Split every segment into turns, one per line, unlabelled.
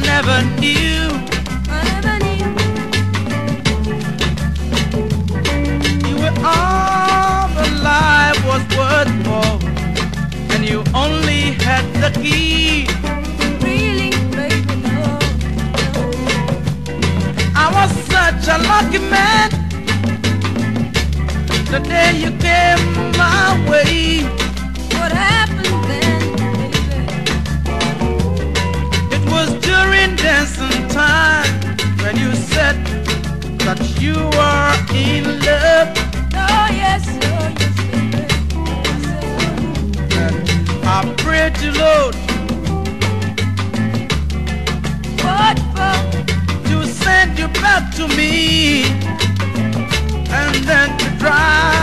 never knew.
I never knew.
You were all the life was worth for, and you only had the key.
Really, baby, no.
I was such a lucky man the day you came my way. Dancing time when you said that you were in love.
Oh, yes, oh, yes, baby. Yes, oh.
I pray to Lord
oh. What for?
to send you back to me and then to dry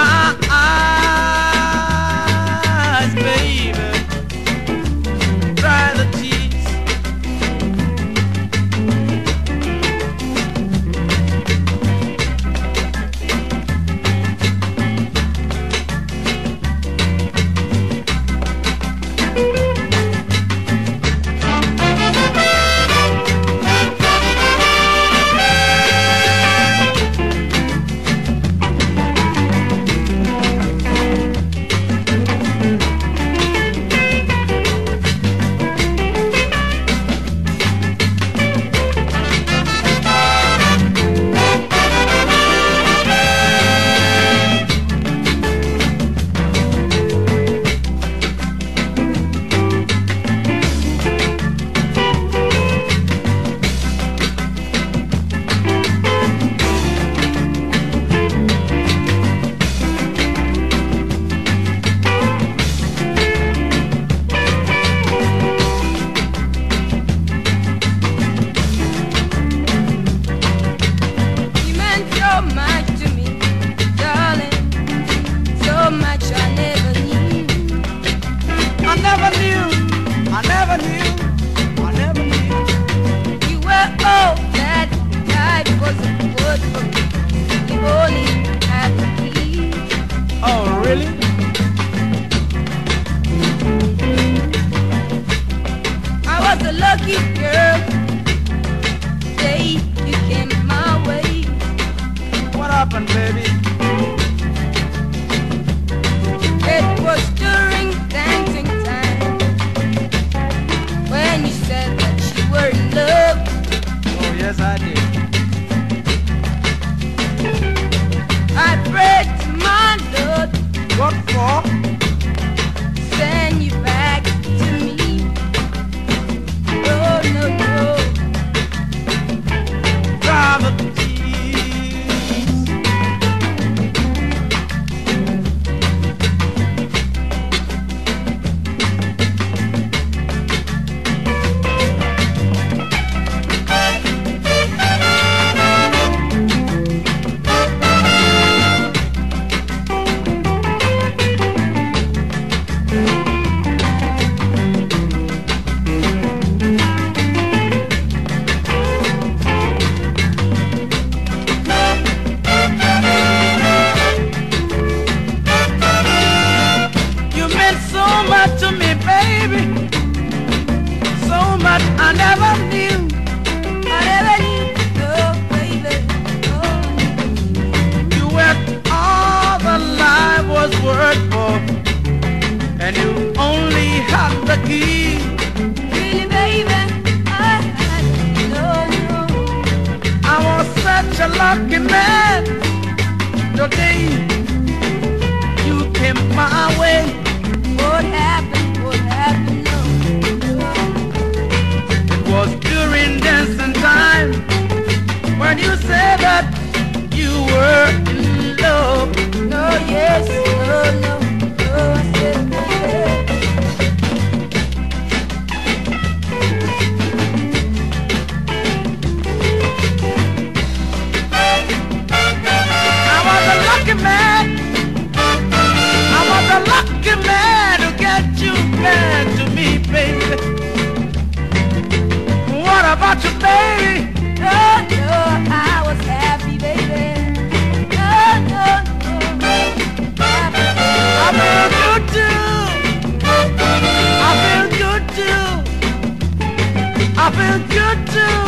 Ah. yes I
did. such a lucky man. Today you came my way. do.